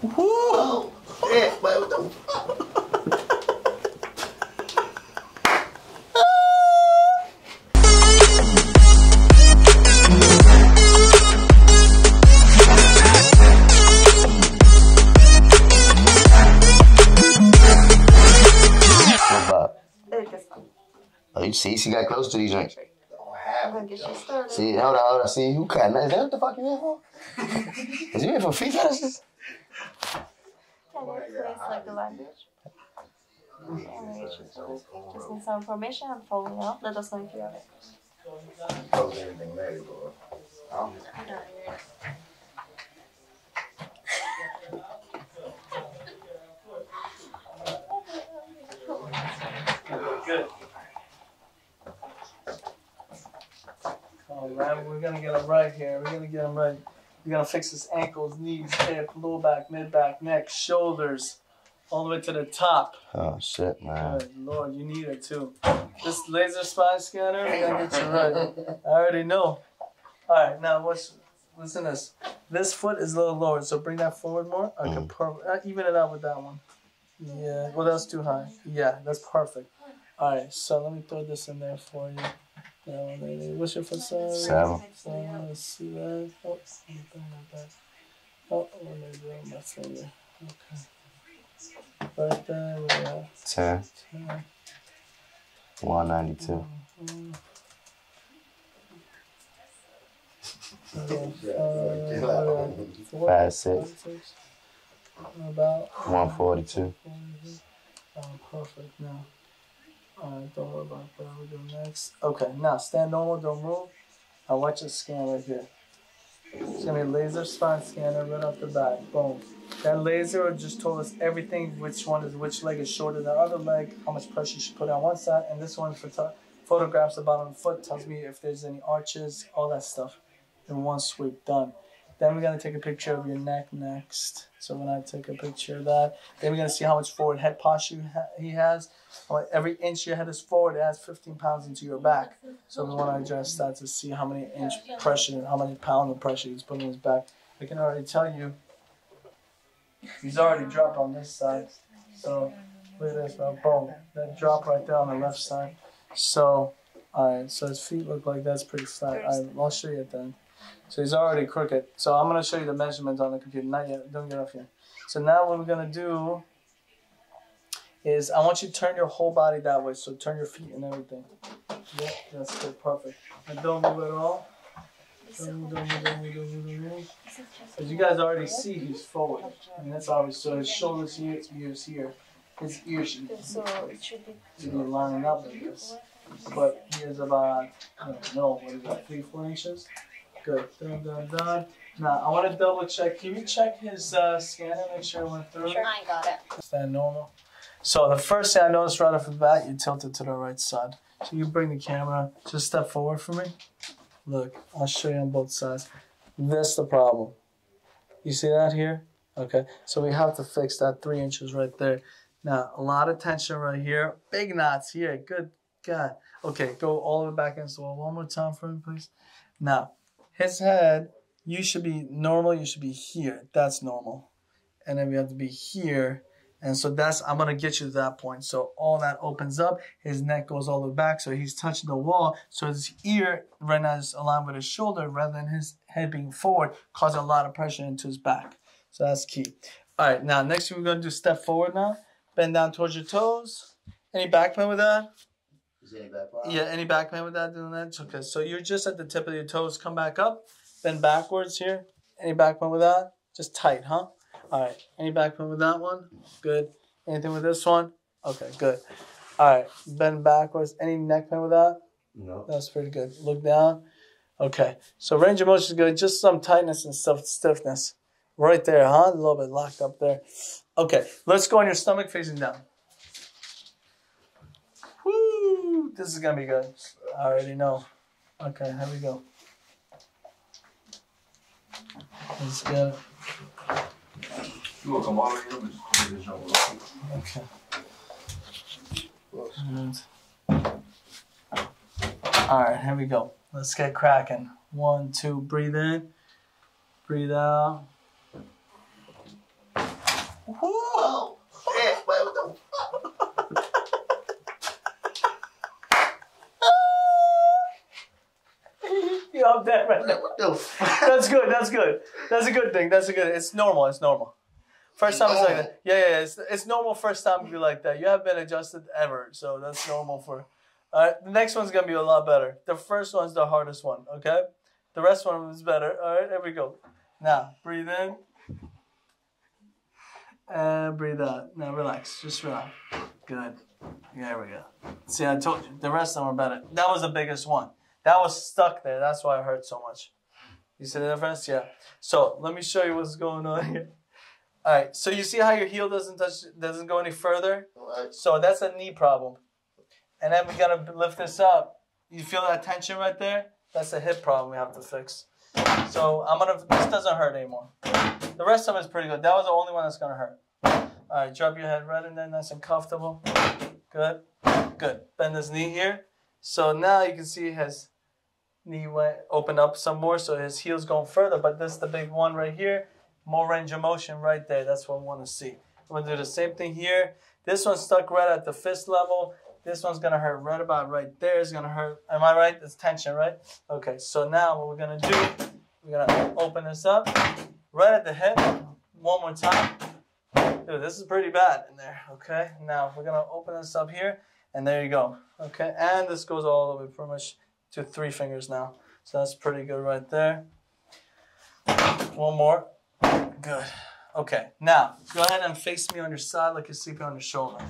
Woo! Yeah, but what the What's up? It is fun. Oh, you see, she got close to these drinks. I'm gonna get you started. See, hold on, hold on. See, who cutting? Is that what the fuck you here for? Is you here for feet fetishes? Can you oh please select the language? And just, just need some information and following up. Let us know if you have it. Close everything ready, bro. I'm Good. Oh man, we're gonna get him right here. We're gonna get him right. We're gonna fix his ankles, knees, hip, low back, mid back, neck, shoulders, all the way to the top. Oh shit, man. Good lord, you need it too. This laser spine scanner, we're gonna get you right. I already know. Alright, now what's listen to this. This foot is a little lower, so bring that forward more. Okay, Mm. Uh, even it out with that one. Yeah, well that's too high. Yeah, that's perfect. Alright, so let me throw this in there for you. That one right there. What's your size? Seven. Seven, see that. Oh, bring that back. Oh, let me grab my finger. Okay. Right there, we have 10, ten. 192. Five, six. About 142. Oh, um, perfect. Now, alright, don't worry about that. We go next. Okay, now stand normal, don't move. I watch it scan right here. It's gonna be laser spine scanner right off the back. Boom. That laser just told us everything. Which one is which leg is shorter than the other leg? How much pressure you should put on one side, and this one for photographs the bottom of the foot tells me if there's any arches, all that stuff. In one sweep, done. Then we're gonna take a picture of your neck next. So when I take a picture of that, then we're gonna see how much forward head posture he has. Every inch your head is forward, it adds 15 pounds into your back. So we want to adjust that to see how many inch pressure, and how many pound of pressure he's putting in his back. I can already tell you, he's already dropped on this side. So look at this, man. Boom, that drop right there on the left side. So, all right, so his feet look like that's pretty flat. All right, I'll show you it then. So he's already crooked. So I'm gonna show you the measurements on the computer. Not yet. Don't get off yet. So now what we're gonna do is I want you to turn your whole body that way. So turn your feet and everything. Yeah, that's good. Perfect. And don't move at all. Don't move, don't move, don't move, don't move, don't move. As you guys already see, he's forward. And that's obvious. So his shoulders here, his ears here. His ears should, So it should be. should be lining up like this. But he is about, I don't know, what is that, three, four inches? Good. Done, done, done. Now, I want to double check. Can you check his uh, scanner, make sure it went through? Sure, I got it. Stand normal. So the first thing I noticed right off the bat, you tilted to the right side. So you bring the camera, just step forward for me. Look, I'll show you on both sides. This the problem. You see that here? Okay, so we have to fix that three inches right there. Now, a lot of tension right here. Big knots here. Good God. Okay, go all the way back against the wall. One more time for me, please. Now, his head, you should be normal. You should be here. That's normal. And then we have to be here. And so that's, I'm going to get you to that point. So all that opens up. His neck goes all the way back. So he's touching the wall. So his ear right now is aligned with his shoulder rather than his head being forward, causing a lot of pressure into his back. So that's key. All right, now next we're going to do step forward now. Bend down towards your toes. Any back pain with that? Is any back pain? Yeah, any back pain with that doing that? Okay. So you're just at the tip of your toes. Come back up. Bend backwards here. Any back pain with that? Just tight, huh? All right. Any back pain with that one? Good. Anything with this one? Okay, good. All right. Bend backwards. Any neck pain with that? No. That's pretty good. Look down. Okay. So range of motion is good. Just some tightness and stuff, stiffness. Right there, huh? A little bit locked up there. Okay. Let's go on your stomach facing down. Woo! This is gonna be good. I already know. Okay, here we go. Let's go. You want to come over here? Just- just jump over. Okay. And- All right, here we go. Let's get cracking. One, two, breathe in, breathe out. Whoa! Shit, man, what the Yo, I'm right now. What the fuck? That's good. That's good. That's a good thing. That's a good. It's normal. It's normal. First time it's like oh. that. Yeah, yeah. It's, it's normal. First time to be like that. You haven't been adjusted ever, so that's normal for. All right. The next one's gonna be a lot better. The first one's the hardest one. Okay. The rest one is better. All right. There we go. Now breathe in. And breathe out. Now relax. Just relax. Good. There we go. See, I told you. The rest of them are better. That was the biggest one. That was stuck there. That's why it hurt so much. You see the difference? Yeah. So let me show you what's going on here. All right. So you see how your heel doesn't touch, doesn't go any further. So that's a knee problem. And then we gotta lift this up. You feel that tension right there? That's a hip problem we have to fix. So I'm gonna. This doesn't hurt anymore. The rest of it is pretty good. That was the only one that's gonna hurt. All right. Drop your head right in there, nice and comfortable. Good. Good. Bend this knee here. So now you can see his knee went open up some more, so his heel's going further. But this is the big one right here. More range of motion right there. That's what we want to see. I'm gonna do the same thing here. This one's stuck right at the fist level. This one's gonna hurt right about right there. It's gonna hurt. Am I right? It's tension, right? Okay. So now what we're gonna do? We're gonna open this up right at the hip. One more time. Dude, this is pretty bad in there. Okay. Now we're gonna open this up here, and there you go. Okay. And this goes all the way pretty much to three fingers now. So that's pretty good right there. One more. Good. Okay. Now go ahead and face me on your side like you're sleeping on your shoulder.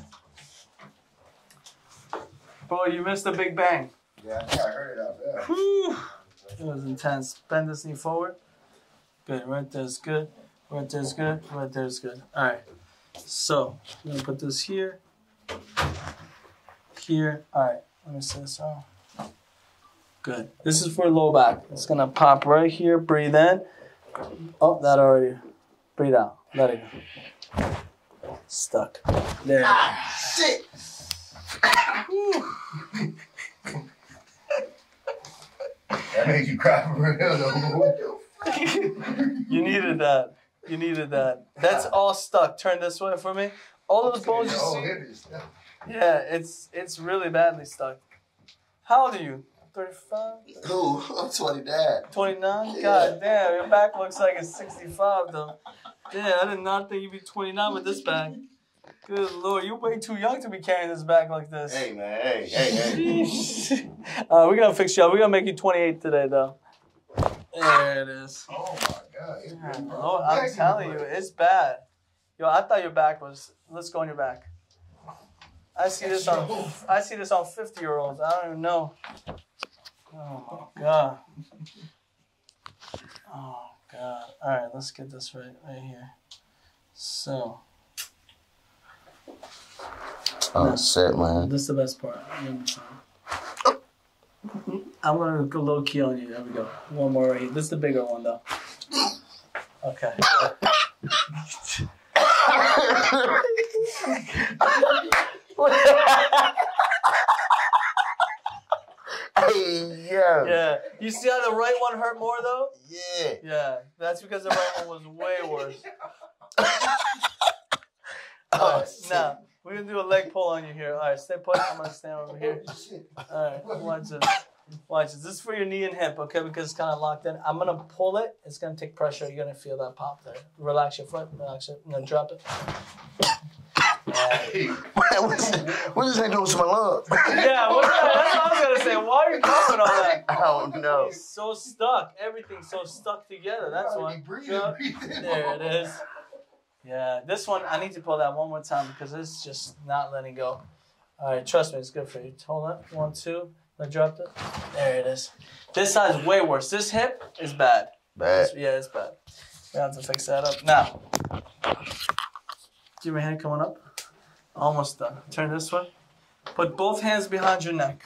Bro, you missed the big bang. Yeah, I I heard it out there. Whew. It was intense. Bend this knee forward. Good. Right there's good. Right there's good. Right there's good. All right. So I'm gonna put this here. Here. All right. Let me set this out. Good. This is for low back. It's gonna pop right here. Breathe in. Oh, that already. Breathe out. Let it go. Stuck. There. Shit! That made you cry for real though. You needed that. You needed that. That's all stuck. Turn this way for me. All of the bones you Oh, see. it is. Yeah, it's it's really badly stuck. How old are you? 35? Who? I'm 20 dad. 29? God damn, your back looks like it's 65 though. Damn, I did not think you'd be 29 with this back. Good lord, you're way too young to be carrying this back like this. Hey, man. Hey, hey, hey. Uh, we're gonna fix you up. We're gonna make you 28 today though. There it is. Oh my god. It's Oh, I'm telling you, it's bad. Yo, I thought your back was. Let's go on your back. I see this on. I see this on 50 year olds. I don't even know. Oh my god. Oh god. All right, let's get this right right here. So Oh, shit, man. this is the best part. I'm gonna go low key on you. There we go. One more right here. This is the bigger one though. Okay. Hey, yeah. Yeah. You see how the right one hurt more though? Yeah. Yeah. That's because the right one was way worse. Oh, now we're gonna do a leg pull on you here. All right, stay put. I'm gonna stand over here. Oh, All right, watch this. Watch this. This is for your knee and hip, okay? Because it's kind of locked in. I'm gonna pull it. It's gonna take pressure. You're gonna feel that pop there. Relax your foot. Relax it. No, drop it. Yeah. Man, what's, what is that doing to my lung? Yeah, what's that? That's what I was gonna say. Why are you coughing all that? I don't know. He's so stuck. Everything's so stuck together. That's why. be breathing, breathing. There it is. Yeah, this one I need to pull that one more time because it's just not letting go. All right, trust me, it's good for you. Hold on, one, two. I dropped it. There it is. This side's way worse. This hip is bad. Bad. It's- yeah, it's bad. We have to fix that up now. Keep your hand coming up. Almost done. Turn this way. Put both hands behind your neck,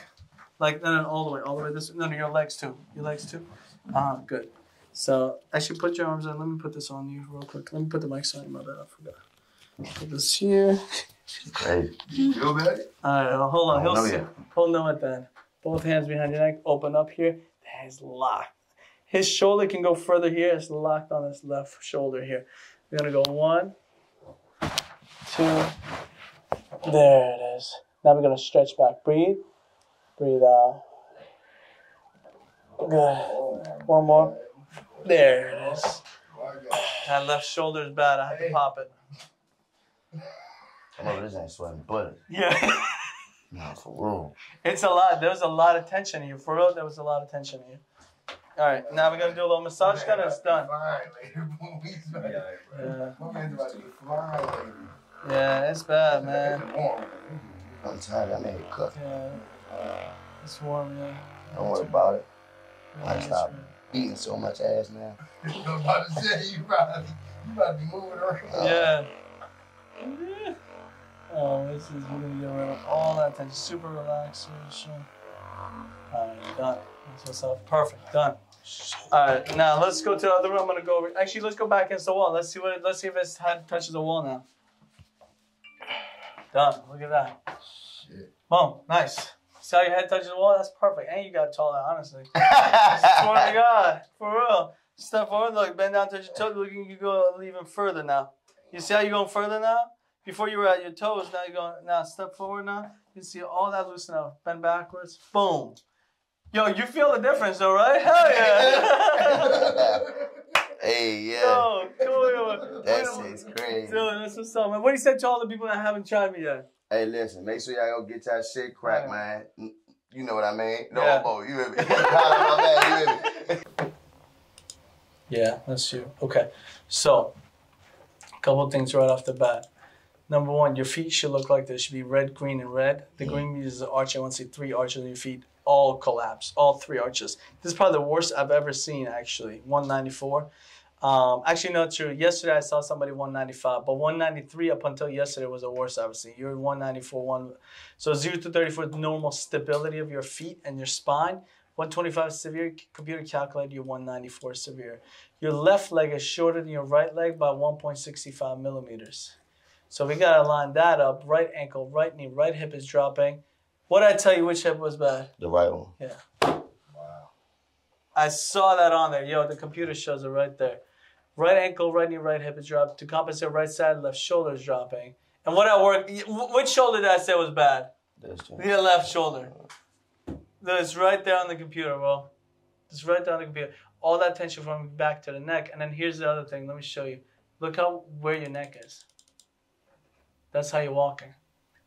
like no, no, all the way, all the way. This, no, no, your legs too. Your legs too. Ah, good. So actually, put your arms in. Let me put this on you real quick. Let me put the mic on you. My bad, I forgot. Put this here. Crazy. You feel better? All right, well, hold on. He'll yeah. Hold on at that. Both hands behind your neck. Open up here. That is locked. His shoulder can go further here. It's locked on his left shoulder here. We're gonna go one, two. There it is. Now we're gonna stretch back. Breathe. Breathe out. Good. One more. There it is. That left shoulder is bad. I have to pop it. I'm over this ain't sweating butter. Yeah. Nah, for real. It's a lot. There was a lot of tension here. For real, there was a lot of tension here. All right, now we're gonna do a little massage. Then it's done. Yeah, yeah, it's bad, man. I'm tired. I need a cut. Yeah, it's warm, yeah. Don't worry about it. Yeah, I it's stopped right. eating so much ass now. I'm about to say, you about to, you about to be moving around. Yeah. Oh, this is we're gonna get rid of all that tension. Super relaxation. Alright, done. That's what's up. Perfect. Done. Alright, now let's go to the other room. I'm gonna go over. Actually, let's go back against the wall. Let's see what. Let's see if his head touches the wall now. Done. Look at that. Shit. Boom. Nice. See how your head touches the wall? That's perfect. And you got taller, honestly. Swear to God, for real. Step forward, look, bend down, touch your toes. Look, you can go even further now. You see how you're going further now? Before you were at your toes, now you're going, now step forward now. You see all that loosen up. Bend backwards, boom. Yo, you feel the difference though, right? Hell yeah. hey, yeah. Yo, cool. That shit's crazy. Dude, that's what's up, man. What do you say to all the people that haven't tried me yet? Hey, listen, make sure y'all go get that shit cracked, man. Mm, you know what I mean? No, Yeah. you hear me? You hear me? Yeah, that's you. Okay. So, a couple things right off the bat. Number one, your feet should look like this. Should be red, green, and red. The green means the arch. I want to see three arches on your feet. All collapse. All three arches. This is probably the worst I've ever seen, actually. 194. Um, actually, not true. Yesterday I saw somebody 195, but 193 up until yesterday was the worst I've seen. You're 194, one. So 0 to 34 is normal stability of your feet and your spine. 125 severe. Computer calculated you 194 severe. Your left leg is shorter than your right leg by 1.65 millimeters. So we gotta line that up. Right ankle, right knee, right hip is dropping. What did I tell you? Which hip was bad? The right one. Yeah. Wow. I saw that on there. Yo, the computer shows it right there. Right ankle, right knee, right hip is dropped. To compensate, right side, left shoulder is dropping. And what I work, which shoulder did I say was bad? That's true. The left shoulder. It's right there on the computer, bro. It's right there on the computer. All that tension from back to the neck. And then here's the other thing. Let me show you. Look how where your neck is. That's how you're walking.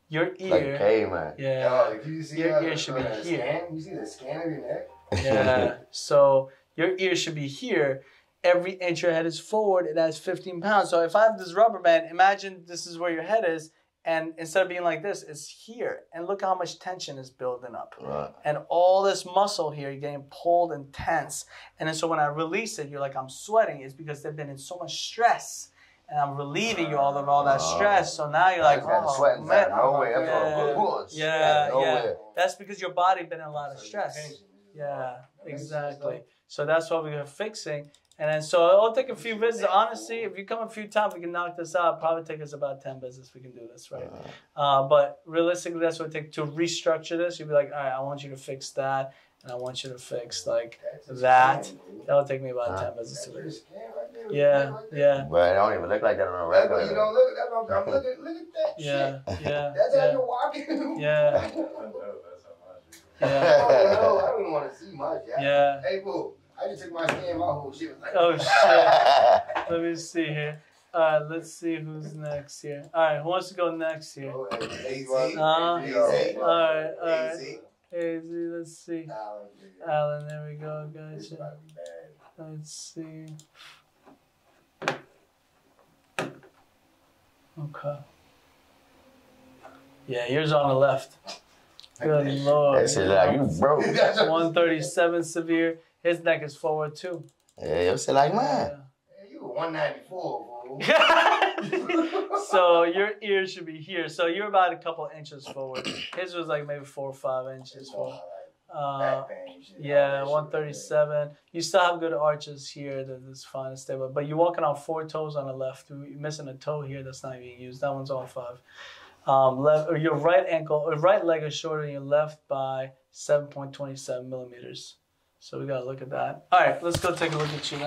Your ear. Like a ear. caveman. Yeah. Yo, you see Your that- ear should be here. Scan? You see the scan of your neck? Yeah. so your ear should be here. Every inch your head is forward, it has 15 pounds. So if I have this rubber band, imagine this is where your head is, and instead of being like this, it's here. And look how much tension is building up. Right. And all this muscle here, you're getting pulled and tense. And then so when I release it, you're like, I'm sweating. It's because they've been in so much stress. And I'm relieving you all of all that stress. So now you're like, I got the oh, sweating man. of nowhere. That's Yeah. Yeah, of yeah. That's because your body been in a lot of stress. Yeah, exactly. So that's what we're fixing. And then so it'll take a few visits. Honestly, if you come a few times, we can knock this out. Probably take us about ten visits. We can do this, right? Uh, but realistically, that's what it takes to restructure this. You'd be like, all right, I want you to fix that, and I want you to fix like that. That'll take me about ten visits to That's do. scan right there. Yeah, yeah, But it don't even look like that on a regular. you don't look. That's what I'm, I'm looking. Look at that yeah, shit. yeah, That's how you're walking. yeah, I don't know. I don't even want to see my shit. yeah. Hey, boo. I just took my scan. My whole shit was like. Oh shit. Let me see here. All right, let's see who's next here. All right, who wants to go next here? Oh, AZ. Uh, AZ. all right, all right. AZ. Hey, Z, let's see. Alan, Alan, there we go, This guys. about to be bad. Let's see. Okay. Yeah, yours on the left. Good lord. That shit like you broke. That's 137 severe. His neck is forward too. Yeah, you shit like mine. Hey, you were 194, fool. so your ear should be here. So you're about a couple inches forward. His was like maybe four or five inches forward. Uh, Back pain, yeah, All that shit. 137. You still have good arches here. That is fine and stable. But you're walking on four toes on the left. You're missing a toe here that's not being used. That one's on five. Um, left or your right ankle or right leg is shorter than your left by 7.27 millimeters. So we gotta look at that. All right, let's go take a look at you.